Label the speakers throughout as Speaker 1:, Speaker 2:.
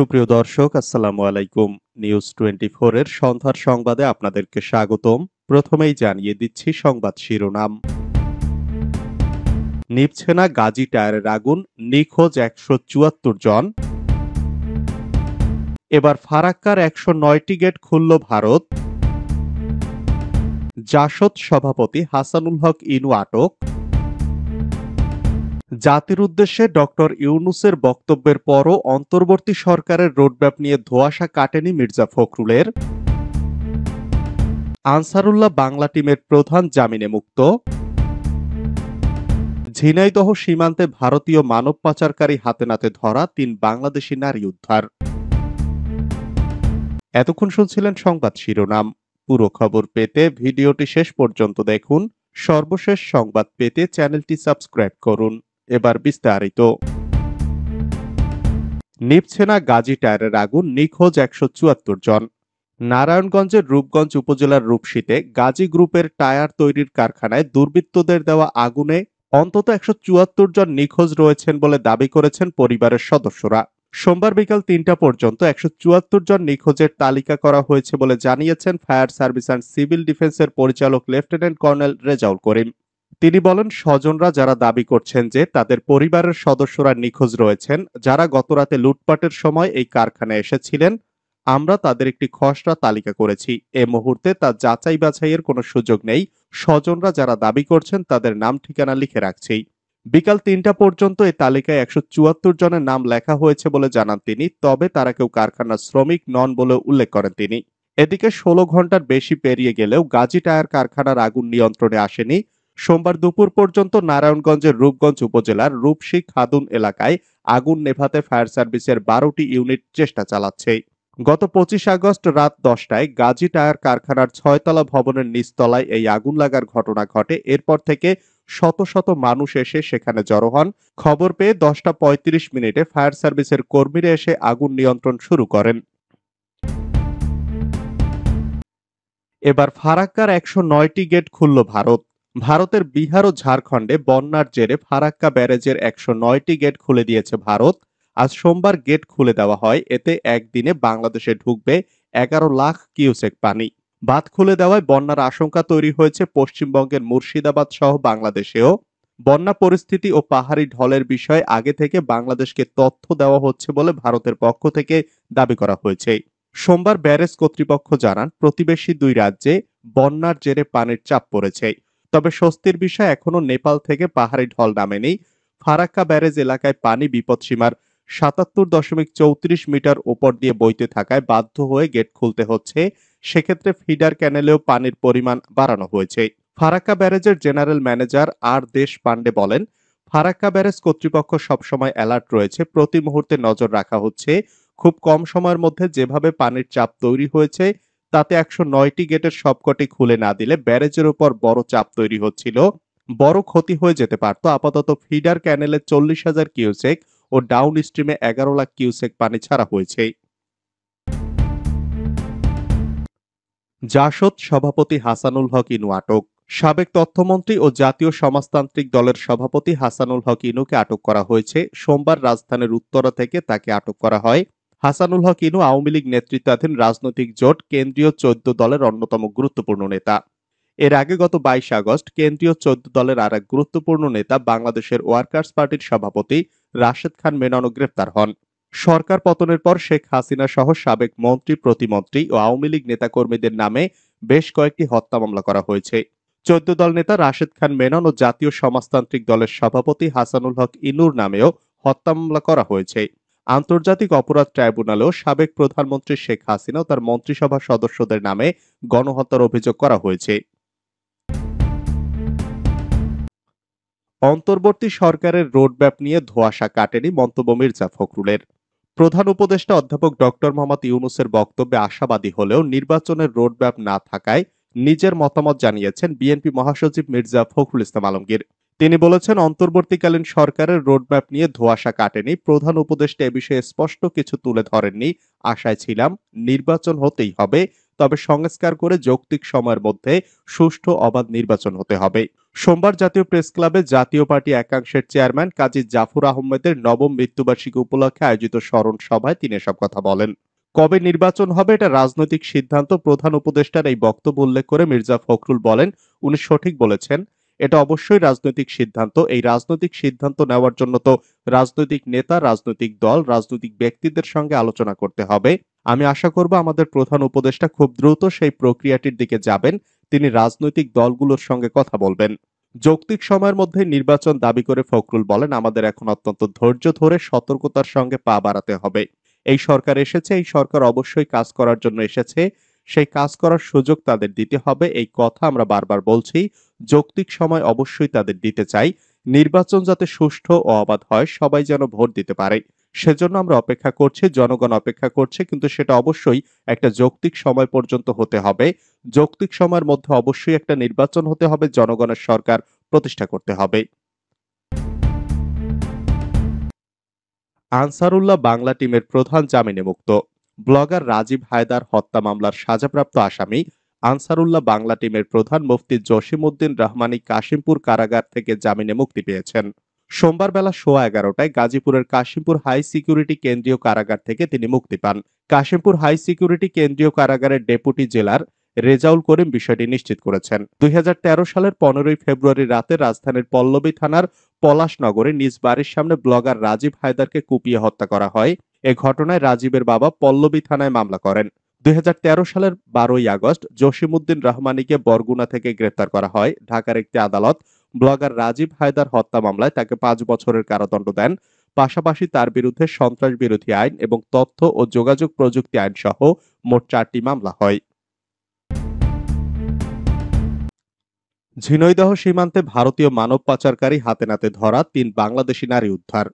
Speaker 1: সুপ্রিয় দর্শক, আসসালামু আলাইকুম। নিউজ টোয়েন্টি এর সন্ধ্যার সংবাদে আপনাদেরকে স্বাগতম। প্রথমেই জানিয়ে দিচ্ছি সংবাদ শিরোনাম। নিভছে না গাজী টায়ারের আগুন, নিখোঁজ একশো চুয়াত্তর জন। এবার ফারাক্কার একশো নয়টি গেট খুলল ভারত। জাসদ সভাপতি হাসানুল হক ইনু আটক। জাতির উদ্দেশ্যে ডক্টর ইউনুসের বক্তব্যের পরও অন্তর্বর্তী সরকারের রোডম্যাপ নিয়ে ধোঁয়াশা কাটেনি মির্জা ফখরুলের। আনসারুল্লাহ বাংলা টিমের প্রধান জামিনে মুক্ত। ঝিনাইদহ সীমান্তে ভারতীয় মানব পাচারকারী হাতে নাতে ধরা তিন বাংলাদেশি নারী উদ্ধার। এতক্ষণ শুনছিলেন সংবাদ শিরোনাম। পুরো খবর পেতে ভিডিওটি শেষ পর্যন্ত দেখুন। সর্বশেষ সংবাদ পেতে চ্যানেলটি সাবস্ক্রাইব করুন। এবার বিস্তারিত। নিভছে না গাজী টায়ারের আগুন নিখোঁজ একশো চুয়াত্তর জন। নারায়ণগঞ্জের রূপগঞ্জ উপজেলার রূপসীতে গাজী গ্রুপের টায়ার তৈরির কারখানায় দুর্বৃত্তদের দেওয়া আগুনে অন্তত একশো চুয়াত্তর জন নিখোঁজ রয়েছেন বলে দাবি করেছেন পরিবারের সদস্যরা। সোমবার বিকাল তিনটা পর্যন্ত একশো চুয়াত্তর জন নিখোঁজের তালিকা করা হয়েছে বলে জানিয়েছেন ফায়ার সার্ভিস অ্যান্ড সিভিল ডিফেন্সের পরিচালক লেফটেন্যান্ট কর্নেল রেজাউল করিম। তিনি বলেন, স্বজনরা যারা দাবি করছেন যে তাদের পরিবারের সদস্যরা নিখোঁজ রয়েছেন, যারা গতরাতে লুটপাটের সময় এই কারখানায় এসেছিলেন, আমরা তাদের একটি খসড়া তালিকা করেছি। এ মুহূর্তে তা যাচাই বাছাইয়ের কোনো সুযোগ নেই। স্বজনরা যারা দাবি করছেন তাদের নাম ঠিকানা লিখে রাখছি। বিকাল তিনটা পর্যন্ত এই তালিকায় একশো চুয়াত্তর জনের নাম লেখা হয়েছে বলে জানান তিনি, তবে তারা কেউ কারখানার শ্রমিক নন বলে উল্লেখ করেন তিনি। এদিকে ষোলো ঘণ্টার বেশি পেরিয়ে গেলেও গাজী টায়ার কারখানার আগুন নিয়ন্ত্রণে আসেনি। সোমবার দুপুর পর্যন্ত নারায়ণগঞ্জের রূপগঞ্জ উপজেলার রূপসী খাদুন এলাকায় আগুন নেভাতে ফায়ার সার্ভিসের বারোটি ইউনিট চেষ্টা চালাচ্ছে। গত পঁচিশ আগস্ট রাত দশটায় গাজী টায়ার কারখানার ছয়তলা ভবনের নিচতলায় এই আগুন লাগার ঘটনা ঘটে। এরপর থেকে শত শত মানুষ এসে সেখানে জড়ো হন। খবর পেয়ে দশটা পঁয়ত্রিশ মিনিটে ফায়ার সার্ভিসের কর্মীরা এসে আগুন নিয়ন্ত্রণ শুরু করেন। এবার ফারাক্কার একশো নয়টি গেট খুলল ভারত। ভারতের বিহার ও ঝাড়খণ্ডে বন্যার জেরে ফারাক্কা ব্যারেজের একশো নয়টি গেট খুলে দিয়েছে ভারত। আজ সোমবার গেট খুলে দেওয়া হয়। এতে একদিনে বাংলাদেশে ঢুকবে এগারো লাখ কিউসেক পানি। বাঁধ খুলে দেওয়ায় বন্যার আশঙ্কা তৈরি হয়েছে পশ্চিমবঙ্গের মুর্শিদাবাদ সহ বাংলাদেশেও। বন্যা পরিস্থিতি ও পাহাড়ি ঢলের বিষয়ে আগে থেকে বাংলাদেশকে তথ্য দেওয়া হচ্ছে বলে ভারতের পক্ষ থেকে দাবি করা হয়েছে। সোমবার ব্যারেজ কর্তৃপক্ষ জানান, প্রতিবেশী দুই রাজ্যে বন্যার জেরে পানির চাপ পড়েছে। তবে স্বস্তির বিষয় এখনও নেপাল থেকে পাহাড়ি ঢল নামেনি ফারাক্কা ব্যারেজ এলাকায় পানি বিপদসীমার সাতাত্তর দশমিক চৌত্রিশ মিটার ওপর দিয়ে বইতে থাকায় বাধ্য হয়ে গেট খুলতে হচ্ছে। সেক্ষেত্রে ফিডার ক্যানেলেও পানির পরিমাণ বাড়ানো হয়েছে। ফারাক্কা ব্যারেজের জেনারেল ম্যানেজার আর দেশ পান্ডে বলেন, ফারাক্কা ব্যারেজ কর্তৃপক্ষ সবসময় অ্যালার্ট রয়েছে, প্রতি মুহূর্তে নজর রাখা হচ্ছে। খুব কম সময়ের মধ্যে যেভাবে পানির চাপ তৈরি হয়েছে তাতে একশো নয়টি গেটের সবকটি খুলে না দিলে ব্যারেজের উপর বড় চাপ তৈরি হচ্ছিল। বড় ক্ষতি হয়ে যেতে পারত। আপাতত ফিডার ক্যানেলে চল্লিশ হাজার কিউসেক ও ডাউন স্ট্রিমে এগারো লাখ কিউসেক পানি ছাড়া হয়েছে। জাসদ সভাপতি হাসানুল হক ইনু আটক। সাবেক তথ্যমন্ত্রী ও জাতীয় সমাজতান্ত্রিক দলের সভাপতি হাসানুল হক ইনুকে আটক করা হয়েছে। সোমবার রাজধানীর উত্তরা থেকে তাকে আটক করা হয়। হাসানুল হক ইনু আওয়ামী লীগ নেতৃত্বাধীন রাজনৈতিক জোট কেন্দ্রীয় চোদ্দ দলের অন্যতম গুরুত্বপূর্ণ নেতা। এর আগে গত বাইশ আগস্ট কেন্দ্রীয় চোদ্দ দলের আর এক গুরুত্বপূর্ণ নেতা বাংলাদেশের ওয়ার্কার্স পার্টির সভাপতি রাশেদ খান মেননও গ্রেফতার হন। সরকার পতনের পর শেখ হাসিনা সহ সাবেক মন্ত্রী, প্রতিমন্ত্রী ও আওয়ামী লীগ নেতাকর্মীদের নামে বেশ কয়েকটি হত্যা মামলা করা হয়েছে। চোদ্দ দল নেতা রাশেদ খান মেনন ও জাতীয় সমাজতান্ত্রিক দলের সভাপতি হাসানুল হক ইনুর নামেও হত্যা মামলা করা হয়েছে। আন্তর্জাতিক অপরাধ ট্রাইব্যুনালেও সাবেক প্রধানমন্ত্রী শেখ হাসিনা ও তার মন্ত্রিসভার সদস্যদের নামে গণহত্যার অভিযোগ করা হয়েছে। অন্তর্বর্তী সরকারের রোডম্যাপ নিয়ে ধোঁয়াশা কাটেনি মন্তব্য মির্জা ফখরুলের। প্রধান উপদেষ্টা অধ্যাপক ডক্টর মোহাম্মদ ইউনুসের বক্তব্যে আশাবাদী হলেও নির্বাচনের রোডম্যাপ না থাকায় নিজের মতামত জানিয়েছেন বিএনপি মহাসচিব মির্জা ফখরুল ইসলাম আলমগীর। তিনি বলেছেন, অন্তর্বর্তীকালীন সরকারের রোডম্যাপ নিয়ে ধোঁয়াশা কাটেনি। প্রধান উপদেষ্টা এ বিষয়ে স্পষ্ট কিছু তুলে ধরেননি। আশায় ছিলাম নির্বাচন হতেই হবে, তবে সংস্কার করে যৌক্তিক সময়ের মধ্যে সুষ্ঠু অবাধ নির্বাচন হতে হবে। সোমবার জাতীয় প্রেস ক্লাবে জাতীয় পার্টি একাংশের চেয়ারম্যান কাজী জাফর আহমেদের নবম মৃত্যুবার্ষিকী উপলক্ষে আয়োজিত স্মরণ সভায় তিনি এসব কথা বলেন। কবে নির্বাচন হবে এটা রাজনৈতিক সিদ্ধান্ত, প্রধান উপদেষ্টার এই বক্তব্য উল্লেখ করে মির্জা ফখরুল বলেন, উনি সঠিক বলেছেন। এটা অবশ্যই রাজনৈতিক সিদ্ধান্ত। এই রাজনৈতিক সিদ্ধান্ত নেওয়ার জন্য তো রাজনৈতিক নেতা, রাজনৈতিক দল, রাজনৈতিক ব্যক্তিদের সঙ্গে আলোচনা করতে হবে। আমি আশা করব আমাদের প্রধান উপদেষ্টা খুব দ্রুত সেই প্রক্রিয়াটির দিকে যাবেন। তিনি রাজনৈতিক দলগুলোর সঙ্গে কথা বলবেন। যৌক্তিক সময়ের মধ্যে নির্বাচন দাবি করে ফখরুল বলেন, আমাদের এখন অত্যন্ত ধৈর্য ধরে সতর্কতার সঙ্গে পা বাড়াতে হবে। এই সরকার এসেছে। এই সরকার অবশ্যই কাজ করার জন্য এসেছে। সেই কাজ করার সুযোগ তাদের দিতে হবে। এই কথা আমরা বারবার বলছি। যৌক্তিক সময় অবশ্যই তাদের দিতে চাই। নির্বাচন যাতে সুষ্ঠু ও অবাধ হয়, সবাই যেন ভোট দিতে পারে। সেজন্য আমরা অপেক্ষা করছি, জনগণ অপেক্ষা করছে, কিন্তু সেটা অবশ্যই একটা যৌক্তিক সময় পর্যন্ত হতে হবে। যৌক্তিক সময়ের মধ্যে অবশ্যই একটা নির্বাচন হতে হবে, জনগণের সরকার প্রতিষ্ঠা করতে হবে। আনসারুল্লাহ বাংলা টিমের প্রধান জামিনে মুক্ত। ব্লগার রাজীব হায়দার হত্যা মামলার সাজাপ্রাপ্ত আসামি আনসারুল্লাহ বাংলা টিমের প্রধান মুফতি জসিমউদ্দিন রহমানী কাশিমপুর কারাগার থেকে জামিনে মুক্তি পেয়েছেন। সোমবার বেলা সোয়া এগারোটায় গাজীপুরের কাশিমপুর হাই সিকিউরিটি কেন্দ্রীয় কারাগার থেকে তিনি মুক্তি পান। কাশিমপুর হাই সিকিউরিটি কেন্দ্রীয় কারাগারের ডেপুটি জেলার রেজাউল করিম বিষয়টি নিশ্চিত করেছেন। দুই হাজার তেরো সালের পনেরোই ফেব্রুয়ারি রাতে রাজধানীর পল্লবী থানার পলাশনগরে নিজ বাড়ির সামনে ব্লগার রাজীব হায়দারকে কুপিয়ে হত্যা করা হয়। এ ঘটনায় রাজীবের বাবা পল্লবী থানায় মামলা করেন। দুই হাজার তেরো সালের বারোই আগস্ট জসিমউদ্দিন রহমানীকে বরগুনা থেকে গ্রেপ্তার করা হয়। ঢাকার একটি আদালত ব্লগার রাজীব হায়দার হত্যা মামলায় তাকে পাঁচ বছরের কারাদণ্ড দেন। পাশাপাশি তার বিরুদ্ধে সন্ত্রাস বিরোধী আইন এবং তথ্য ও যোগাযোগ প্রযুক্তি আইন সহ মোট চারটি মামলা হয়। ঝিনৈদহ সীমান্তে ভারতীয় মানব পাচারকারী হাতে নাতে ধরা তিন বাংলাদেশি নারী উদ্ধার।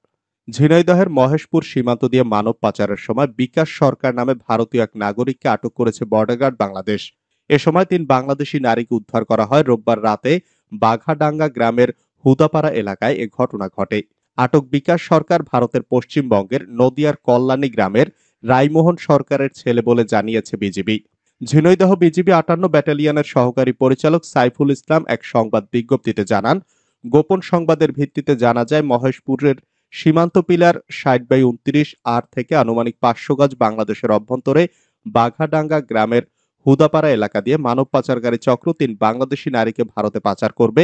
Speaker 1: ঝিনাইদহের মহেশপুর সীমান্ত দিয়ে মানব পাচারের সময় বিকাশ সরকার নামে ভারতীয় এক নাগরিককে আটক করেছে বর্ডার গার্ড বাংলাদেশ। এ সময় তিন বাংলাদেশি নারীকে উদ্ধার করা হয় রোববার রাতে বাঘাডাঙ্গা গ্রামের হুদাপাড়া এলাকায় এ ঘটনা ঘটে। আটক বিকাশ সরকার ভারতের পশ্চিমবঙ্গের নদিয়ার কল্যাণী গ্রামের রাইমোহন সরকারের ছেলে বলে জানিয়েছে বিজিবি। ঝিনৈদহ বিজিবি আটান্ন ব্যাটালিয়নের সহকারী পরিচালক সাইফুল ইসলাম এক সংবাদ বিজ্ঞপ্তিতে জানান, গোপন সংবাদের ভিত্তিতে জানা যায়, মহেশপুরের সীমান্ত পিলার ষাট বাই উনত্রিশ আর থেকে আনুমানিক পাঁচশো গজ বাংলাদেশের অভ্যন্তরে বাঘাডাঙ্গা গ্রামের হুদাপাড়া এলাকা দিয়ে মানব পাচারকারী চক্র তিন বাংলাদেশি নারীকে ভারতে পাচার করবে।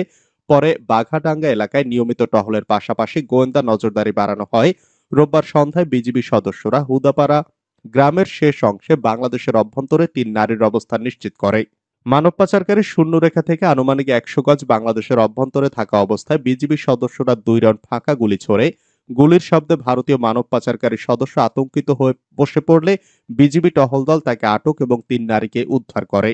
Speaker 1: পরে বাঘাডাঙ্গা এলাকায় নিয়মিত টহলের পাশাপাশি গোয়েন্দা নজরদারি বাড়ানো হয়। রোববার সন্ধ্যায় বিজিবি সদস্যরা হুদাপাড়া গ্রামের শেষ অংশে বাংলাদেশের অভ্যন্তরে তিন নারীর অবস্থান নিশ্চিত করে। মানব পাচারকারী শূন্যরেখা থেকে আনুমানিক একশো গজ বাংলাদেশের অভ্যন্তরে থাকা অবস্থায় বিজিবি সদস্যরা দুই রাউন্ড ফাঁকা গুলি ছোড়ে। গুলির শব্দে ভারতীয় মানব পাচারকারী সদস্য আতঙ্কিত হয়ে বসে পড়লে বিজিবি টহল দল তাকে আটক এবং তিন নারীকে উদ্ধার করে।